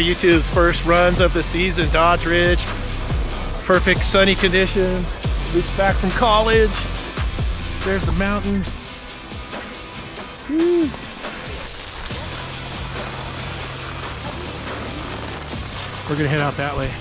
YouTube's first runs of the season, Dodge Ridge. Perfect sunny conditions. Luke's back from college. There's the mountain. Woo. We're gonna head out that way.